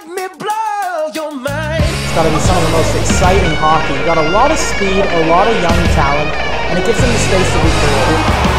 It's got to be some of the most exciting hockey. You've got a lot of speed, a lot of young talent, and it gives them the space to be creative.